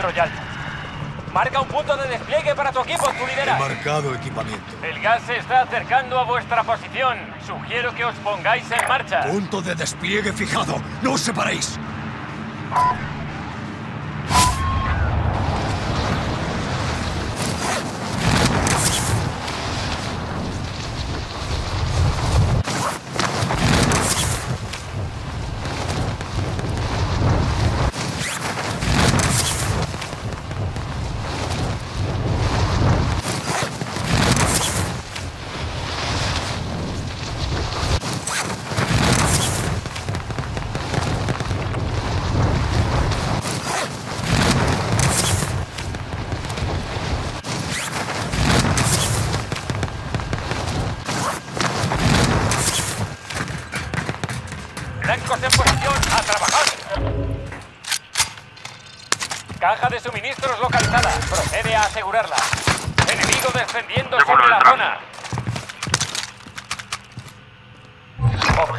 Royale. Marca un punto de despliegue para tu equipo, He lideras. marcado equipamiento. El gas se está acercando a vuestra posición. Sugiero que os pongáis en marcha. Punto de despliegue fijado. ¡No os separéis!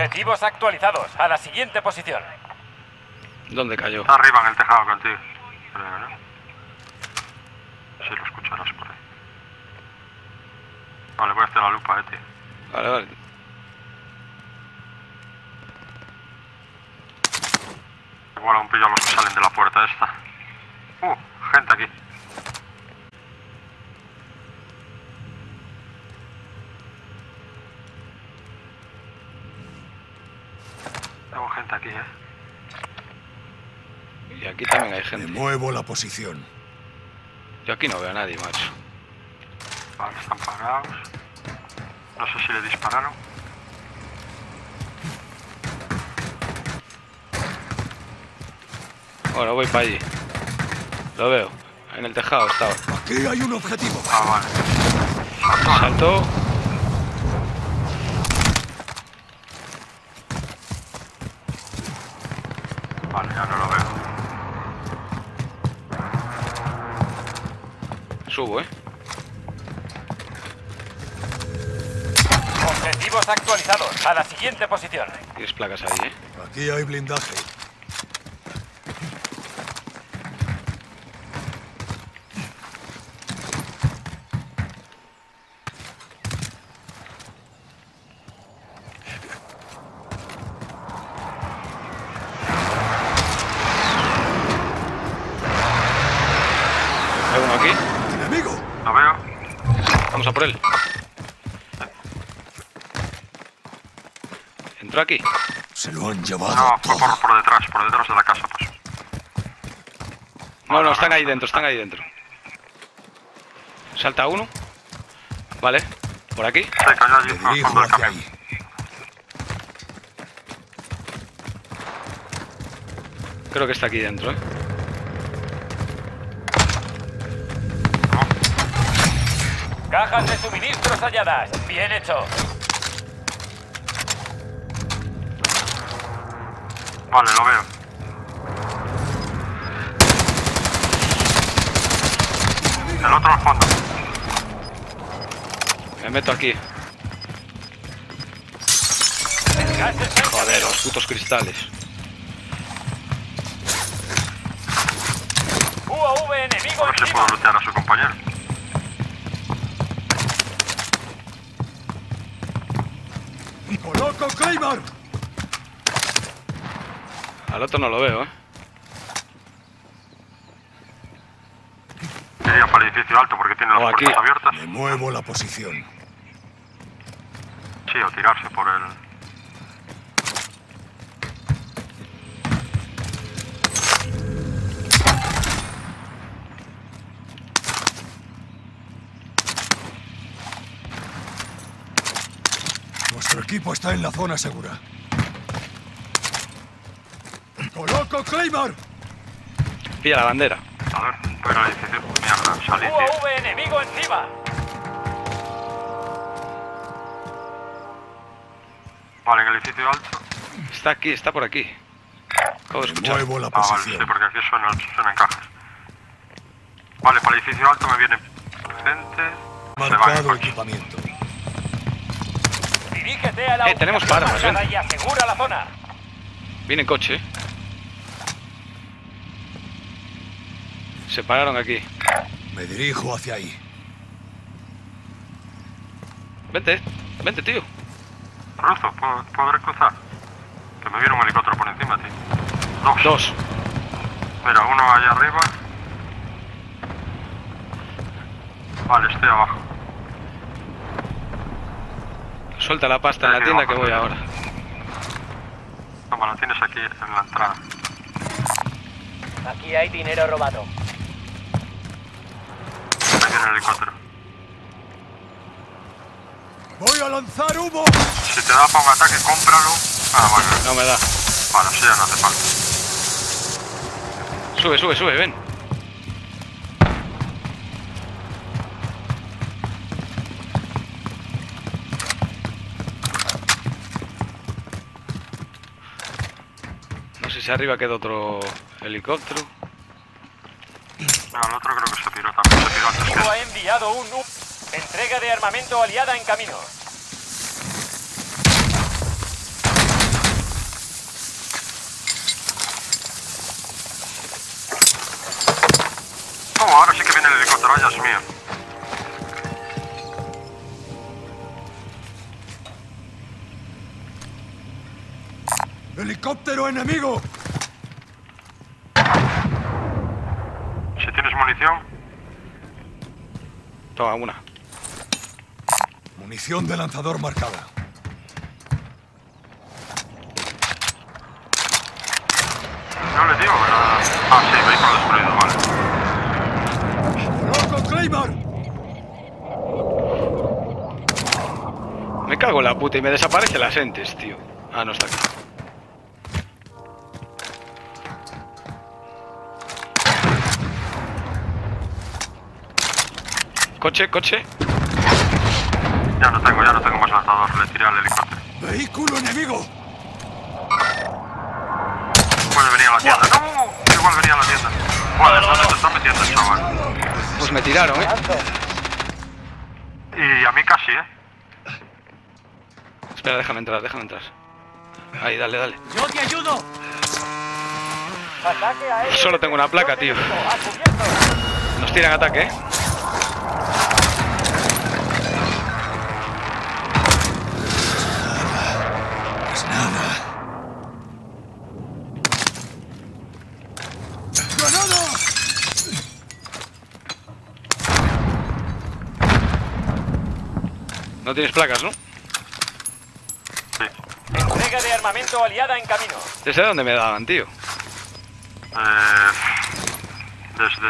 Objetivos actualizados. A la siguiente posición. ¿Dónde cayó? Está arriba en el tejado contigo. ¿no? Sí, lo escucharás por ahí. Vale, voy a hacer la lupa, eh, tío. Vale, vale. Igual aún pillo a los que salen de la puerta esta. Uh, gente aquí. Y aquí también hay Me gente. muevo la posición. Yo aquí no veo a nadie, macho. Vale, están parados. No sé si le dispararon. Bueno, voy para allí. Lo veo. En el tejado estaba. Aquí hay un objetivo. Ah, vale. Saltó, Objetivos actualizados. A la siguiente posición. Tienes placas ahí, ¿eh? Aquí hay blindaje. Hay uno aquí. ¡Enemigo! Lo veo. Vamos a por él. Entró aquí. Se lo han llevado No, fue todo. por, por detrás, por detrás de la casa, pues. No, no, están ahí dentro, están ahí dentro. Salta uno. Vale. Por aquí. Sí, cayó allí del hacia camión. ahí. Creo que está aquí dentro, ¿eh? Cajas de suministros halladas. Bien hecho. Vale, lo veo. El otro al fondo. Me meto aquí. Joder, los putos cristales. UAV enemigo si encima. puedo lootear a su compañero. ¡Coloco Claymore! Al otro no lo veo, ¿eh? Iría para el edificio alto porque tiene las Oh, aquí. puertas abiertas. Me muevo la posición. Sí, o tirarse por el... Nuestro equipo está en la zona segura. ¡Coloco Claymore! Pilla la bandera. A ver, voy al edificio. Mierda, salí, tío. UAV enemigo encima. Vale, en el edificio alto. Está aquí, está por aquí. Acabo de escuchar. muevo la Ah, vale, sí, posición. porque aquí suena, suena en cajas. Vale, para el edificio alto me viene gente. Se va en Marcado equipamiento. Dirígete a la Eh, tenemos armas, ven. y asegura la zona. Viene en coche. ¿eh? Se pararon aquí. Me dirijo hacia ahí. Vente, vente, tío. Ruso, ¿puedo- ¿podré cruzar? Que me viene un helicóptero por encima, tío. Dos. Dos. Mira, uno allá arriba. Vale, estoy abajo. Suelta la pasta en la tienda que voy ahora. Toma, la tienes aquí en la entrada. Aquí hay dinero robado. El helicóptero. ¡Voy a lanzar humo! Si te da para un ataque, cómpralo. Ah, bueno. No me da. Vale, sí, ya no hace falta. Sube, sube, sube, ven. No sé si arriba queda otro helicóptero. El otro creo que se piró también. Se antes que él. ha enviado un U. Entrega de armamento aliada en camino. No, ahora sí que viene el helicóptero, ya es mío. ¡Helicóptero enemigo! Si tienes munición, Toma una. Munición de lanzador marcada. no le digo, ¿verdad? Ah, sí, vehículo destruido, vale. ¡Loco Claymore! Me cago en la puta y me desaparece las entes, tío. Ah, no está aquí. Coche, coche. Ya no tengo, ya no tengo más lanzador. Le tiré al helicóptero. ¡Vehículo enemigo! Puede venir a la tienda. ¡No! Igual venía a la tienda. Bueno, ¿dónde te está metiendo el chaval? Pues me tiraron, ¿eh? Y a mí casi, ¿eh? Espera, déjame entrar, déjame entrar. Ahí, dale, dale. ¡Yo te ayudo! Solo tengo una placa, tío. Nos tiran ataque, ¿eh? No tienes placas, ¿no? Sí. Entrega de armamento aliada en camino. ¿Desde dónde me daban, tío? Eh, desde...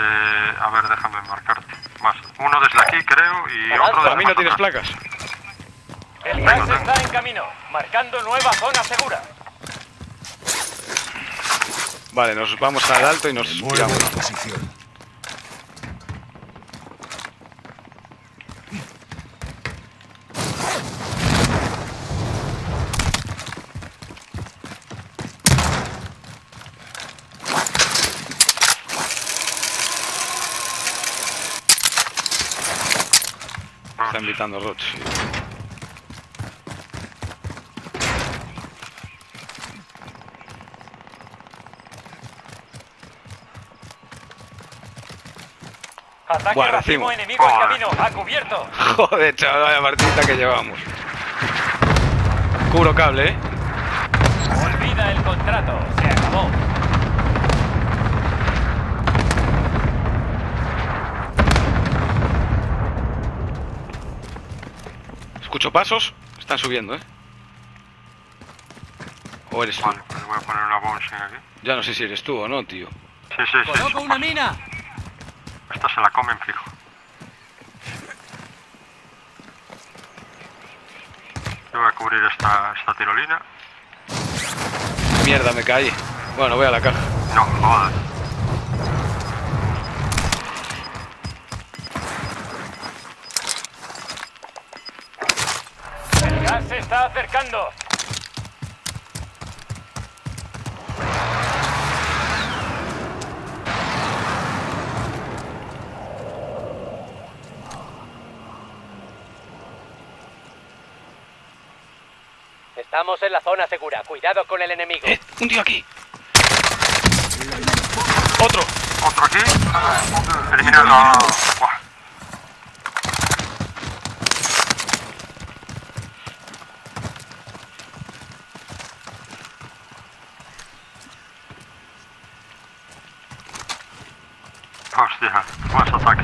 A ver, déjame marcarte. Más. Uno desde aquí, creo, y otro desde Para mí no tienes placas. El gas está en camino, marcando nueva zona segura. Vale, nos vamos al alto y nos tiramos. Invitando Roch. Ataque Buah, racimo enemigo en Joder. camino, a cubierto. Joder, chaval, vaya partidita que llevamos. Cubro cable, ¿eh? Olvida el contrato, se acabó. Escucho pasos. Están subiendo, ¿eh? ¿O eres tú? Vale, pues voy a poner una bouncing aquí. Ya no sé si eres tú o no, tío. Sí, sí, sí. ¡Coloco una mina! Esta se la comen fijo. Yo voy a cubrir esta, esta tirolina. Mierda, me caí. Bueno, voy a la caja. No, joder. Está acercando. Estamos en la zona segura. Cuidado con el enemigo. ¡Eh! ¡Un tío aquí! ¡Otro! Otro aquí. Eliminado. Buah. Hostia, más ataque.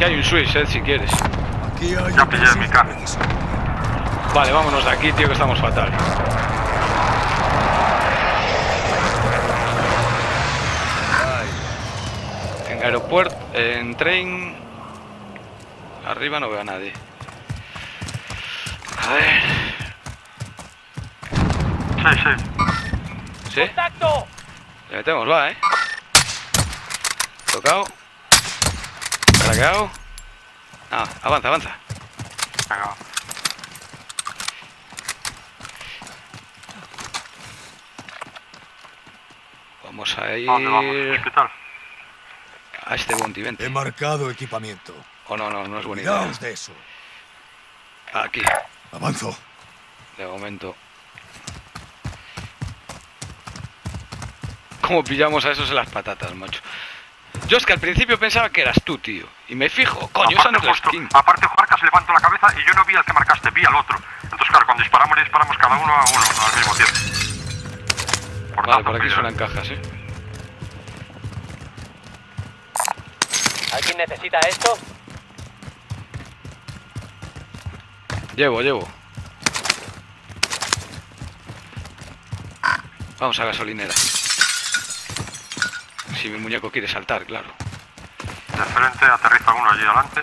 Aquí hay un switch, eh, si quieres. Aquí hay Ya pillé mi preciso. Vale, vámonos de aquí, tío, que estamos fatal. En aeropuerto, en tren... Arriba no veo a nadie. A ver... Sí, sí. ¿Sí? ¡Contacto! Le metemos, va, eh. Tocado. Craqueado. Ah, avanza, avanza. Vamos a ¿A dónde vamos? ir Hospital. a este bounty, vente. He marcado equipamiento. O no, no, no es buena idea. De eso. Aquí, Avanzo. de momento. ¿Cómo pillamos a esos en las patatas, macho? Yo es que al principio pensaba que eras tú, tío. Y me fijo, coño, esa no es la justo, aparte marcas, levanto la cabeza y yo no vi al que marcaste, vi al otro. Entonces, claro, cuando disparamos, disparamos cada uno a uno al mismo tiempo. Por Vale, tanto, por aquí pilla. suenan cajas, eh. ¿Alguien necesita esto? Llevo, llevo. Vamos a gasolinera. Si mi muñeco quiere saltar, claro. De frente, aterriza uno allí adelante.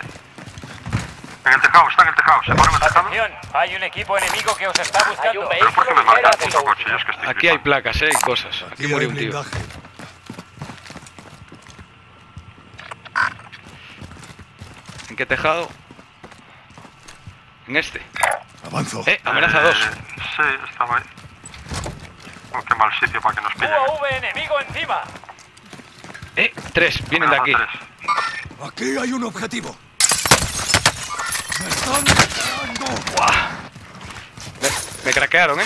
En el tejado, está en el tejado. ¿Se paró en el tejado? Atención, hay un equipo enemigo que os está Hay buscando. un Pero ¿por qué vehículo me ligero marca el hacia puto coche? Yo es que estoy Aquí hay placas, eh, y cosas. Aquí Aquí hay murió un tío. ¿En qué tejado? En este. Avanzo. Eh, amenaza dos. Eh, sí, estaba ahí. Oh, qué mal sitio para que nos pillen. UAV enemigo encima. Eh, tres, vienen de aquí. Aquí hay un objetivo. ¡Me están disparando! Me, me craquearon, eh.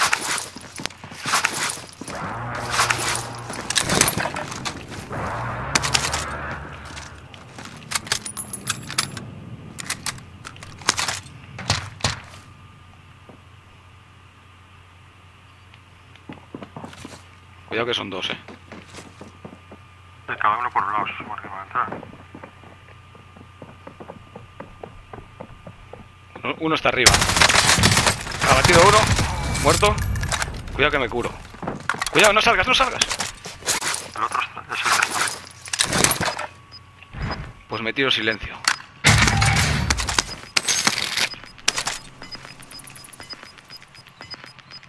Cuidado que son dos, eh. Cada uno por un lado, se supone que va a entrar. Uno- está arriba. Ha batido uno. Muerto. Cuidado que me curo. Cuidado, no salgas, no salgas. El otro está- es el que está. Pues me tiro silencio.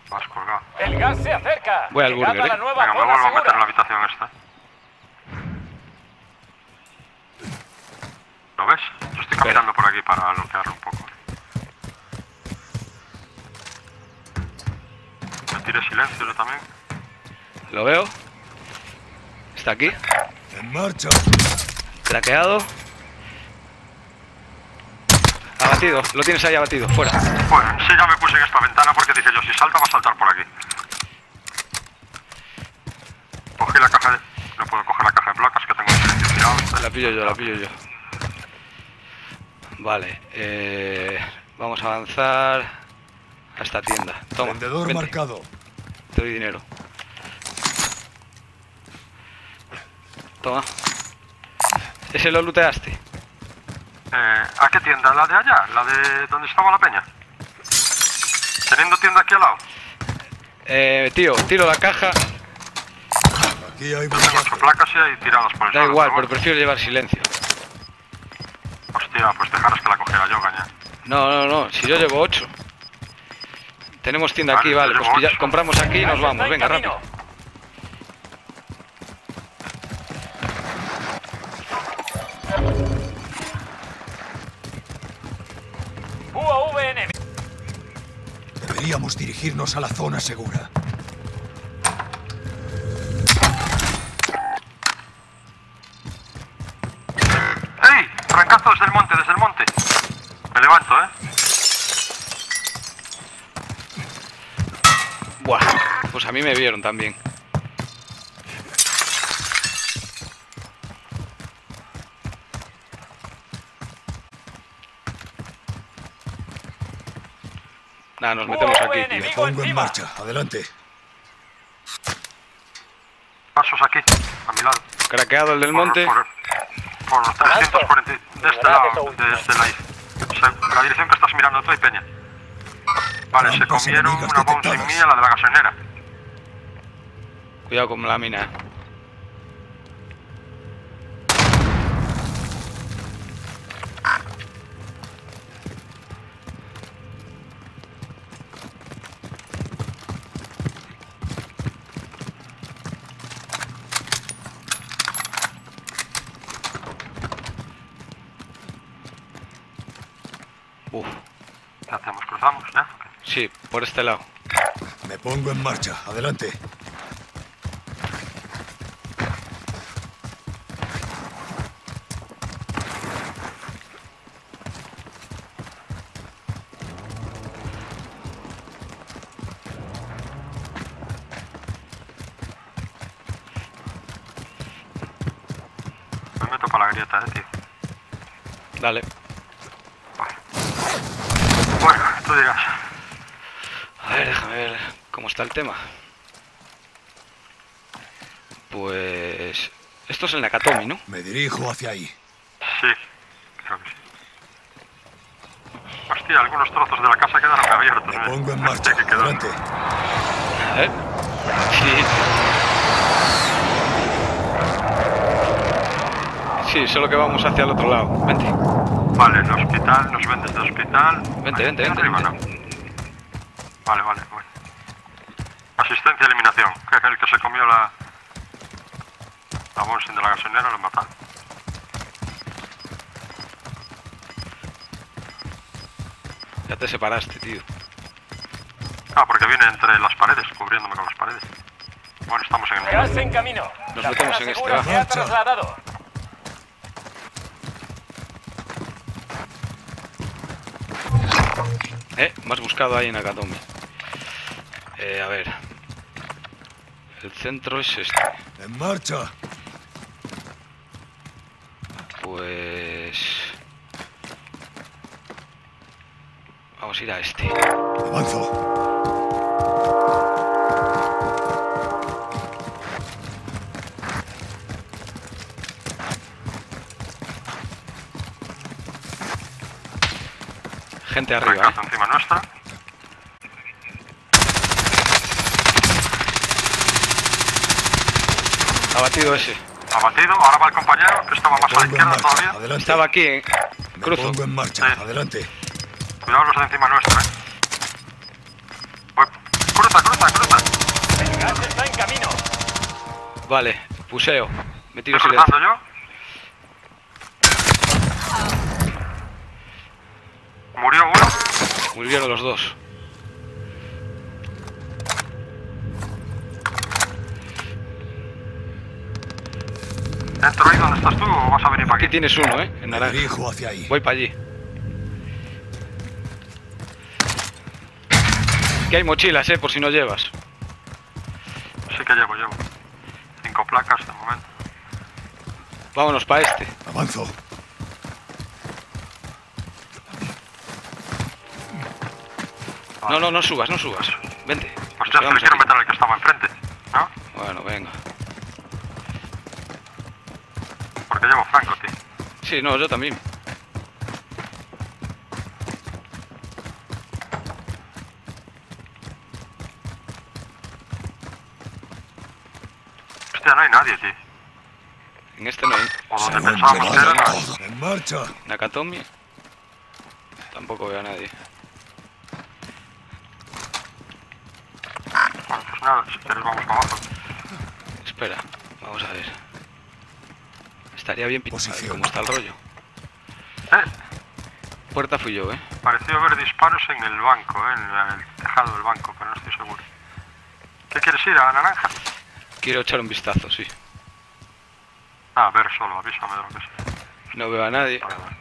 Vas colgado. El gas se acerca. Voy al burger, ¿eh? nueva Venga, me vuelvo a meter en la por aquí para bloquearlo un poco. Me tire silencio yo también. Lo veo. Está aquí. En marcha. Craqueado. Abatido. Lo tienes ahí abatido. Fuera. Bueno, sí, ya me puse en esta ventana porque dije yo, si salta va a saltar por aquí. Cogí la caja de... No puedo coger la caja de placas que tengo en silencio tirado. La pillo yo, la pillo yo. Vale. Eh, vamos a avanzar a esta tienda. Toma. Vendedor vente, marcado. Te doy dinero. Toma. ¿Ese lo looteaste? Eh, ¿A qué tienda? ¿La de allá? ¿La de donde estaba la peña? ¿Teniendo tienda aquí al lado? Eh, tío, tiro la caja. Aquí hay blindaje. placas y ahí tiradas por el Da igual, pero prefiero llevar silencio. Hostia, dejaros que la cogiera yo, gaña. No, no, no. Si yo llevo ocho. Tenemos tienda aquí, Vale, Pues pilla- compramos aquí y nos vamos. Venga, rápido. Deberíamos dirigirnos a la zona segura. me vieron también. Nah, nos metemos aquí, tío. Pongo en marcha, adelante. Pasos aquí, a mi lado. Craqueado el del monte. Por, por los 340. Desde, desde la, desde la, la, la, dirección que estás mirando tú Peña. Vale, se comieron una bomba sin mía, la de la gasolinera. Cuidado con la mina. Uf, ¿Qué hacemos? ¿Cruzamos? ¿Ya? sí, por este lado. Me pongo en marcha. Adelante. Me meto para la grieta, eh, tío. Dale. Bueno, tú dirás. A ver, déjame ver cómo está el tema. Pues... Esto es el Nakatomi, ¿no? Me dirijo hacia ahí. Sí, creo que sí. Hostia, algunos trozos de la casa quedaron abiertos. Me ¿eh? pongo en marcha. que quedó. Adelante. A ver. Sí. Sí, solo que vamos hacia el otro lado. Vente. Vale, el hospital, nos ven desde el hospital. Vente, vente, vente, arriba, vente. ¿no? Vale, vale, bueno. Asistencia eliminación, que es el que se comió la. La bolsa de la gasolinera lo mataron. Ya te separaste, tío. Ah, porque viene entre las paredes, cubriéndome con las paredes. Bueno, estamos en el Gas en camino. Nos metemos en este, Marcha. trasladado. Eh, más buscado ahí en Nakatomi. Eh, a ver. El centro es este. En marcha. Pues... Vamos a ir a este. Avanzo. Gente arriba, ¿eh? encima nuestra. Abatido ese. Abatido, ahora va el compañero, que estaba más a la izquierda marcha. todavía. Adelante. Estaba aquí, ¿eh? Me Cruzo. pongo en marcha. Sí. Adelante. Cuidado los de encima nuestra, eh. Voy- Cruza, cruza, cruza. El gas está en camino. Vale, puseo. Me tiro silencio. yo. Murió uno. Murieron los dos. ¿Entro ahí donde estás tú o vas a venir para Aquí aquí? tienes uno, ¿eh? En naranja. dirijo hacia ahí. Voy para allí. Que hay mochilas, ¿eh? Por si no llevas. Sí que llevo, llevo. Cinco placas de momento. Vámonos para este. Avanzo. No, no, no subas, no subas. Vente. Hostia, se aquí. meter al que estaba enfrente. ¿No? Bueno, venga. Porque llevo franco, tío. Sí, no, yo también. Hostia, no hay nadie, tío. En este no hay. O donde pensábamos que era. no. En marcha. Nakatomi. Tampoco veo a nadie. Bueno, pues nada, si quieres vamos para abajo. Espera, vamos a ver. Estaría bien pintar Posición. cómo está el rollo. Eh, Puerta fui yo, ¿eh? pareció ver disparos en el banco, eh, en el tejado del banco, pero no estoy seguro. ¿Qué quieres ir a la naranja? Quiero echar un vistazo, sí. Ah, a ver solo, avísame de lo que sea. No veo a nadie. Vale, vale.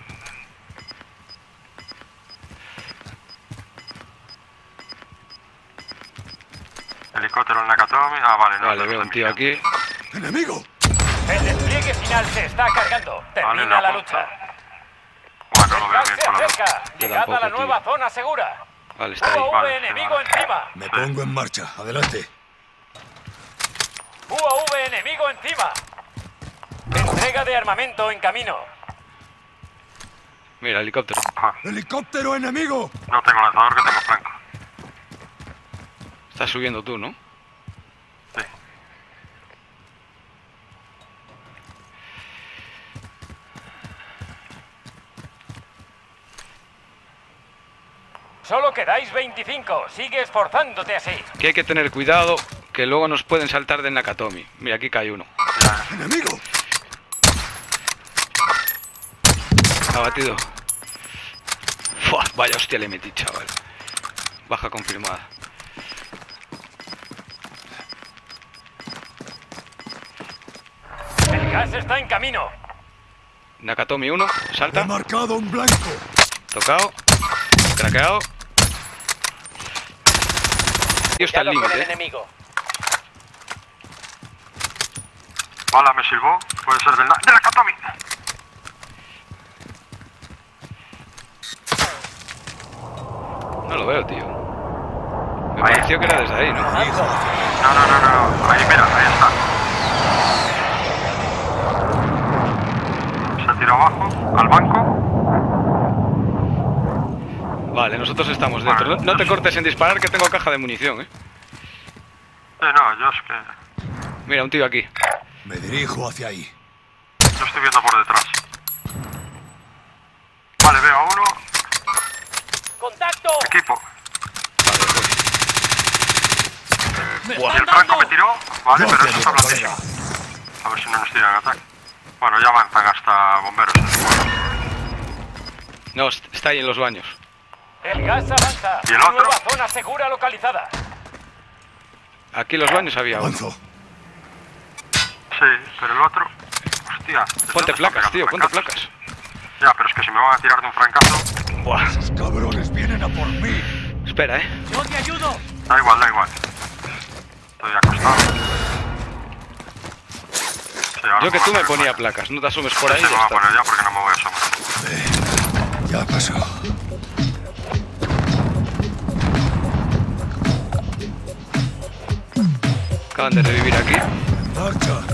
Nakatomi. Ah, vale, no. Vale, no, veo no, un tío no. aquí. ¡Enemigo! El despliegue final se está cargando. Termina la lucha. Bueno, El lo veo bien se con la Llegad a la nueva tío. zona segura. Vale, está ahí. UAV vale, enemigo vale. encima. Me pongo en marcha. Adelante. UAV enemigo encima. Entrega de armamento en camino. Mira, helicóptero. Ajá. ¡Helicóptero enemigo! No tengo lanzador, que tengo franco. Estás subiendo tú, ¿no? Solo quedáis 25. Sigue esforzándote así. Que hay que tener cuidado, que luego nos pueden saltar del Nakatomi. Mira, aquí cae uno. ¡Enemigo! Abatido. Fua, vaya hostia le metí, chaval. Baja confirmada. El gas está en camino. Nakatomi 1, He salta. marcado un blanco. Tocado. Craqueado. Está el límite. ¿eh? enemigo. Bala me silbó. Puede ser del... ¡De la Katomi! No lo veo, tío. Me Ahí. pareció que era desde ahí, ¿no? No, no, no, no. Ahí, mira, ahí está. Se tiró abajo, al banco. Vale, nosotros estamos dentro. No, no te cortes en disparar que tengo caja de munición, eh. Sí, no, yo es que... Mira, un tío aquí. Me dirijo hacia ahí. Yo estoy viendo por detrás. Vale, veo a uno. ¡Contacto! Equipo. Vale. Y el franco me tiró. Vale, pero eso está blandísimo. A ver si no nos tiran ataque. Bueno, ya avanzan hasta bomberos. No, est- está ahí en los baños. El gas avanza. ¿Y el otro? Nueva zona segura localizada. Aquí los baños había uno. Avanzo. Sí, pero el otro... Hostia. ¿desde dónde Ponte placas, tío, ponte placas. Ya, pero es que si me van a tirar de un francazo... Buah. Esos cabrones vienen a por mí. Espera, eh. ¡Yo te ayudo! Da igual, da igual. Estoy acostado. Sí, Yo que tú me ponía placas. No te asumes por ahí Sí, y me voy a poner ya porque no me voy a asomar. Ya pasó. Acaban de revivir aquí. Marcha.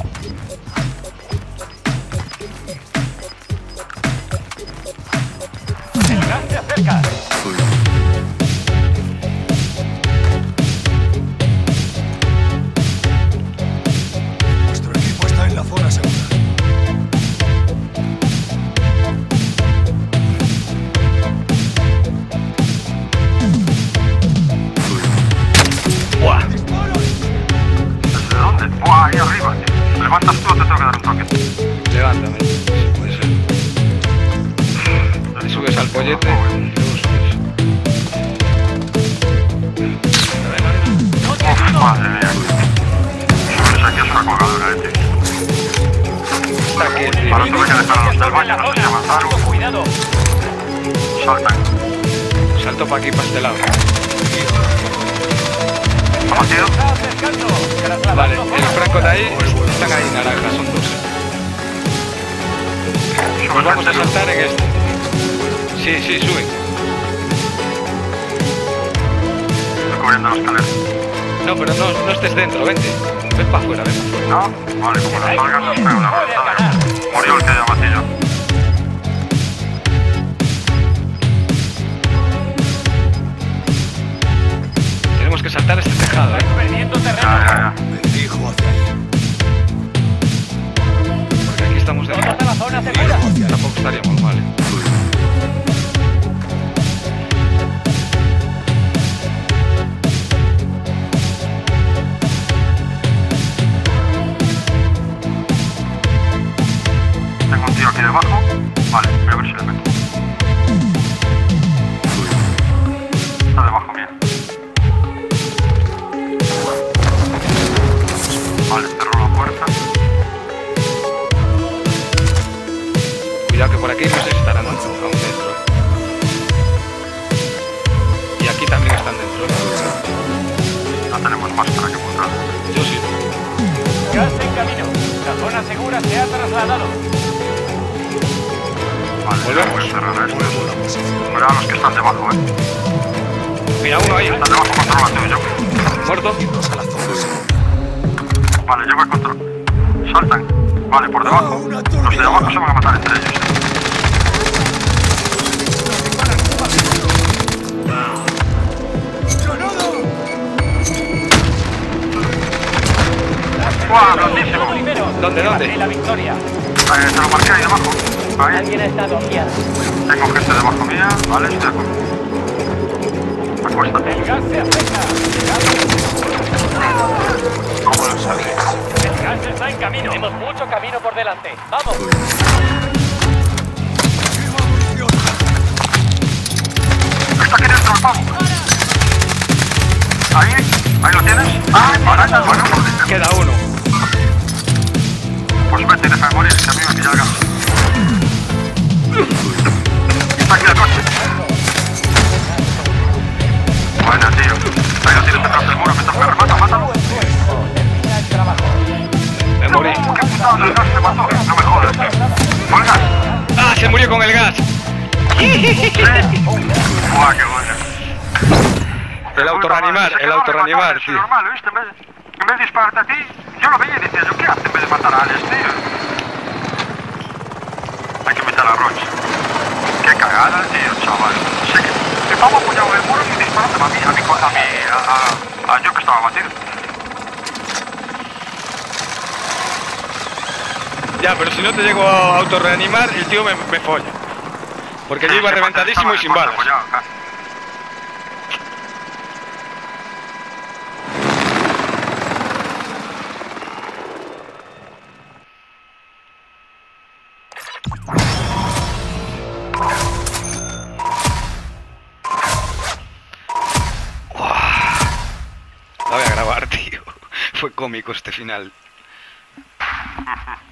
Nos vamos a saltar en este. Sí, sí, suben. Estoy cubriendo la escalera. No, pero no, no estés dentro, vente. Ven para afuera, ven pa' afuera. ¿No? Vale, como no salgan nos pego una. Murió el que haya batido. Tenemos que saltar este tejado, eh. Perdiendo Ya, terreno. ya, ya. Hacia estamos a la zona segura. Tampoco estaríamos mal, eh. Tengo un tío aquí debajo. Vale, voy a ver si le meto. Está debajo mía. Si estarán aún dentro, eh. Y aquí también están dentro. No tenemos máscara que montar. Yo sí. Gas en camino. La zona segura se ha trasladado. Vale, Volvemos. voy a cerrar a posición. Cuidado a los que están debajo, eh. Mira, uno ahí. Está debajo controla tuyo. Muerto. Vale, llevo el control. Saltan. Vale, por debajo. Los de abajo se van a matar entre ellos. ¿Dónde, dónde? la victoria. Eh, te lo marqué ahí debajo. Ahí. Alguien ha estado aquí. Tengo gente debajo mía. Vale, estoy. Acuéstate. El gas se acerca. ¿Cómo lo sabes? El gas está en camino. Tenemos mucho camino por delante. ¡Vamos! Está aquí dentro el pavo. Ahí, ahí lo tienes. Ah, arañas, bueno, Queda uno. Pues vete deja de morir, que a mí me pilla gas. Está aquí el coche. Buena, tío. Ahí lo tienes detrás del muro, mientras me remata, mátalo. Me morí. ¿Qué putada el gas te mató? No me jodas. El gas. ¡Ah! Se murió con el gas. Sí. Buah, qué bueno. El autorreanimar, el autorreanimar, Es tío. normal, ¿viste? De dispararte a ti, yo lo veía y decía yo, ¿qué hace en vez de matar a Alex, tío? Hay que meter a Roche. Qué cagada, tío, chaval. Sé que pavo apoyado en el muro y disparándome a mí, a mí, a mí, a, a, a yo que estaba batido. Ya, pero si no te llego a autorreanimar, el tío me, me folla. Porque yo iba reventadísimo y sin balas. Apoyado, ah. Cómico este final.